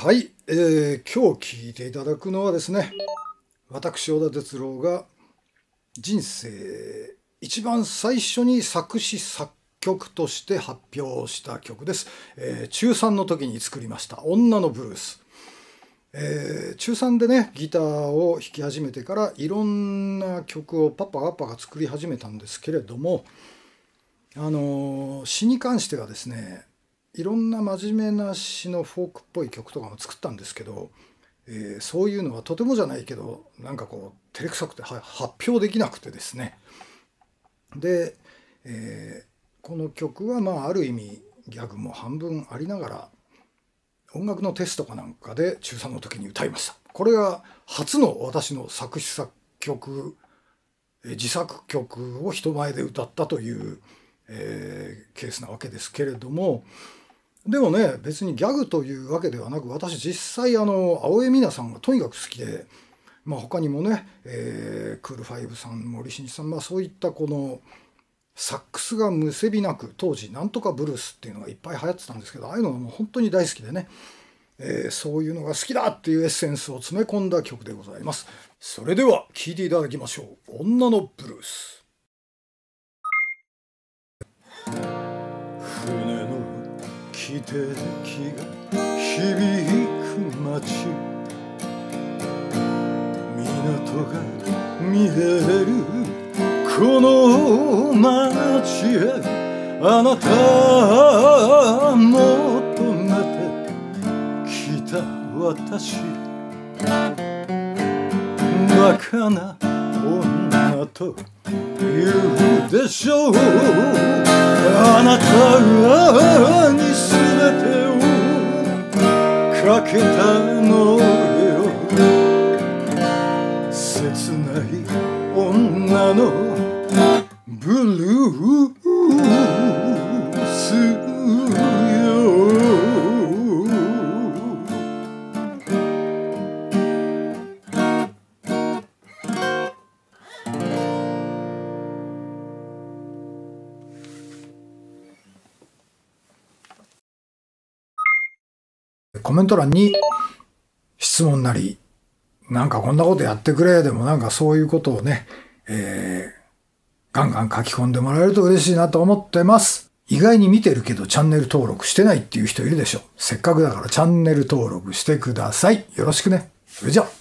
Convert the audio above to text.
はい、えー、今日聴いていただくのはですね私小田哲郎が人生一番最初に作詞作曲として発表した曲です、えー、中3の時に作りました「女のブルース」えー、中3でねギターを弾き始めてからいろんな曲をパパパパが作り始めたんですけれどもあの詩に関してはですねいろんな真面目な詩のフォークっぽい曲とかも作ったんですけど、えー、そういうのはとてもじゃないけどなんかこう照れくさくて発表できなくてですね。で、えー、この曲はまあある意味ギャグも半分ありながら音楽のテストかなんかで中3の時に歌いました。これが初の私の作詞作曲自作曲を人前で歌ったという、えー、ケースなわけですけれどもでもね別にギャグというわけではなく私実際あの青江美奈さんがとにかく好きで、まあ、他にもね、えー、クールファイブさん森進一さん、まあ、そういったこのサックスがむせびなく当時なんとかブルースっていうのがいっぱい流行ってたんですけどああいうのがもう本当に大好きでね、えー、そういうのが好きだっていうエッセンスを詰め込んだ曲でございます。それでは聴いていただきましょう「女のブルース」汽笛が響く街港が見えるこの街へあなた求めてきた私バカな女と言うでしょうあなたにけたのよ。切ない女のブルーコメント欄に質問なり、なんかこんなことやってくれでもなんかそういうことをね、えーガンガン書き込んでもらえると嬉しいなと思ってます。意外に見てるけどチャンネル登録してないっていう人いるでしょ。せっかくだからチャンネル登録してください。よろしくね。それじゃあ。